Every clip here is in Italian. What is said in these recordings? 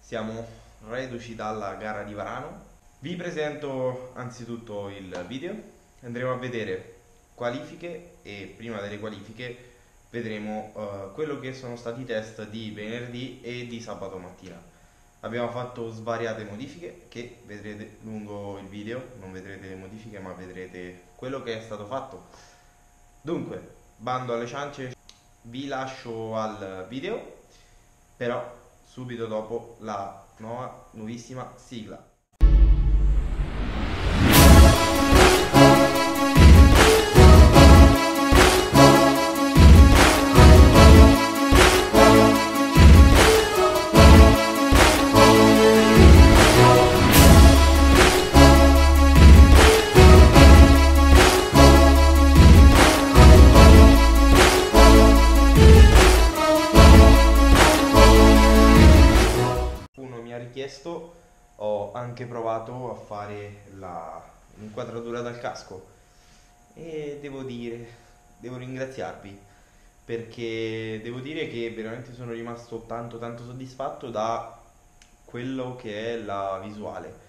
Siamo reduci dalla gara di Varano. Vi presento anzitutto il video. Andremo a vedere qualifiche e prima delle qualifiche vedremo uh, quello che sono stati i test di venerdì e di sabato mattina. Abbiamo fatto svariate modifiche che vedrete lungo il video, non vedrete le modifiche ma vedrete quello che è stato fatto. Dunque, bando alle ciance, vi lascio al video, però subito dopo la nuova, nuovissima sigla. Richiesto ho anche provato a fare l'inquadratura dal casco. E devo dire, devo ringraziarvi perché devo dire che veramente sono rimasto tanto tanto soddisfatto da quello che è la visuale.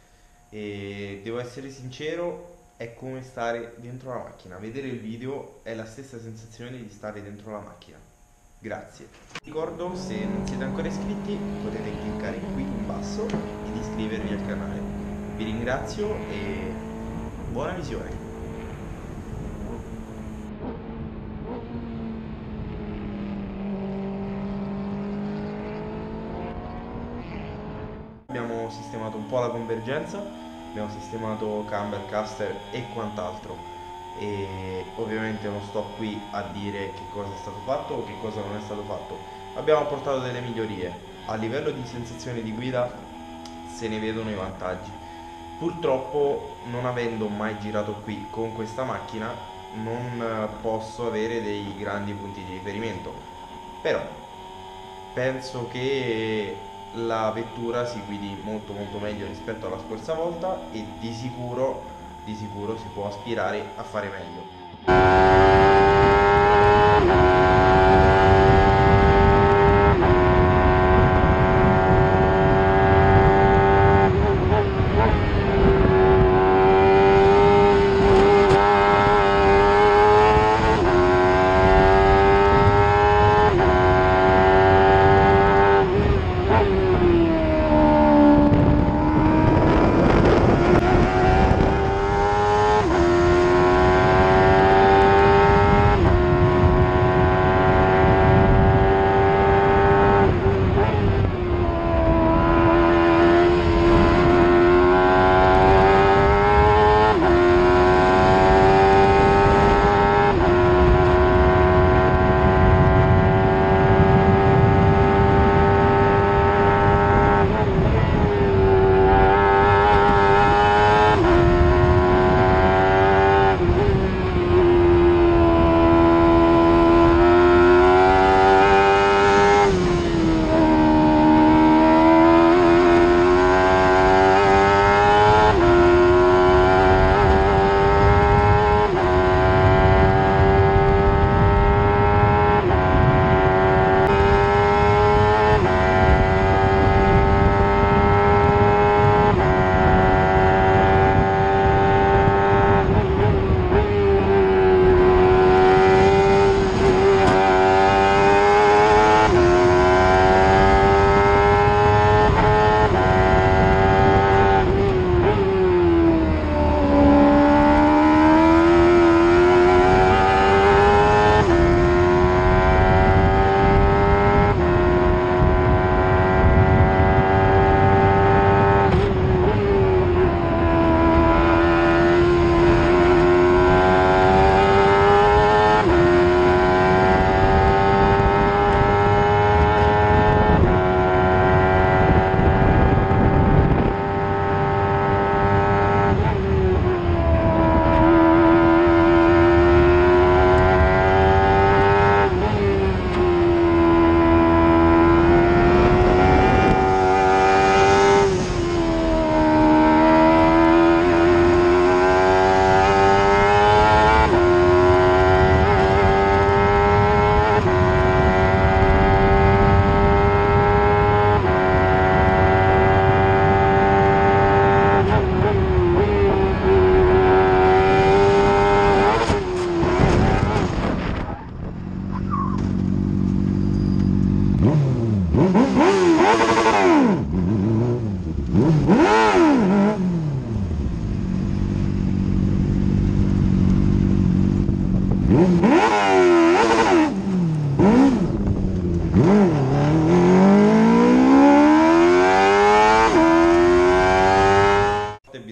E devo essere sincero è come stare dentro la macchina. Vedere il video è la stessa sensazione di stare dentro la macchina Grazie. Ricordo, se non siete ancora iscritti, potete cliccare qui in basso ed iscrivervi al canale. Vi ringrazio e buona visione. Abbiamo sistemato un po' la convergenza, abbiamo sistemato camber, caster e quant'altro e ovviamente non sto qui a dire che cosa è stato fatto o che cosa non è stato fatto. Abbiamo portato delle migliorie. A livello di sensazione di guida se ne vedono i vantaggi. Purtroppo non avendo mai girato qui con questa macchina non posso avere dei grandi punti di riferimento. Però penso che la vettura si guidi molto molto meglio rispetto alla scorsa volta e di sicuro di sicuro si può aspirare a fare meglio.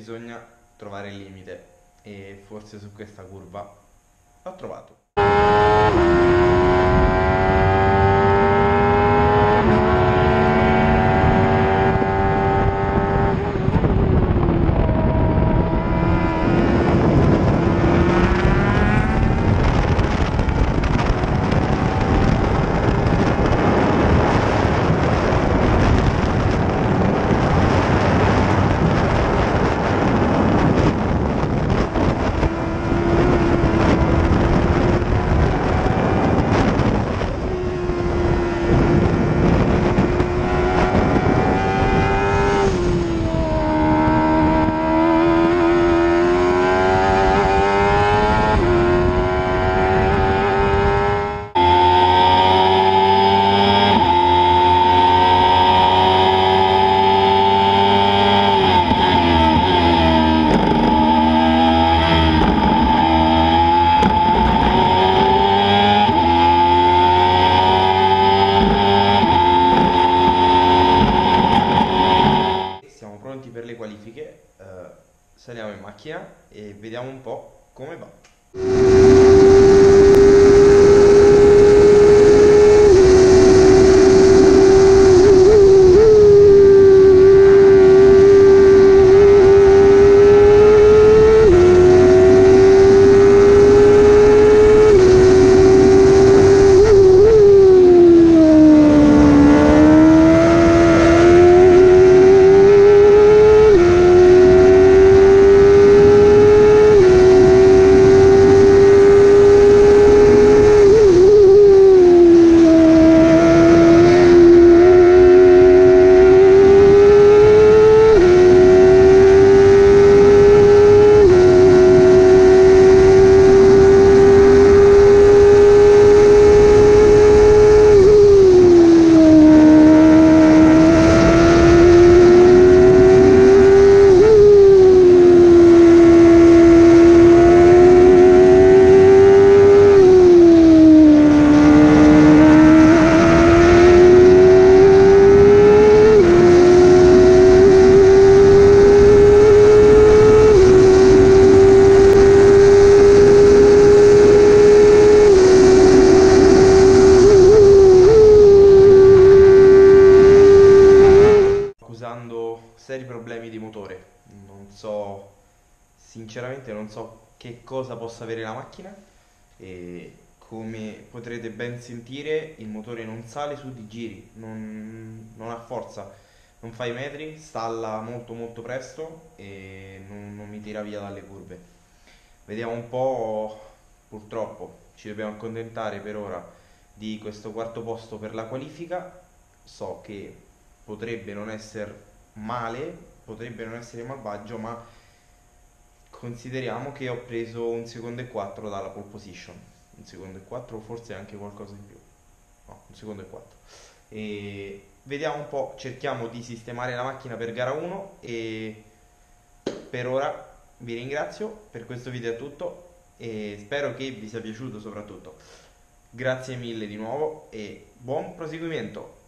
Bisogna trovare il limite e forse su questa curva l'ho trovato. Siamo pronti per le qualifiche, eh, saliamo in macchina e vediamo un po' come va. accusando seri problemi di motore. Non so, sinceramente non so che cosa possa avere la macchina e come potrete ben sentire il motore non sale su di giri, non, non ha forza, non fa i metri, stalla molto molto presto e non, non mi tira via dalle curve. Vediamo un po', purtroppo ci dobbiamo accontentare per ora di questo quarto posto per la qualifica. So che potrebbe non essere male, potrebbe non essere malvagio, ma consideriamo che ho preso un secondo e quattro dalla pole position. Un secondo e quattro, forse anche qualcosa in più. No, un secondo e quattro. E vediamo un po', cerchiamo di sistemare la macchina per gara 1 e per ora vi ringrazio, per questo video è tutto e spero che vi sia piaciuto soprattutto. Grazie mille di nuovo e buon proseguimento!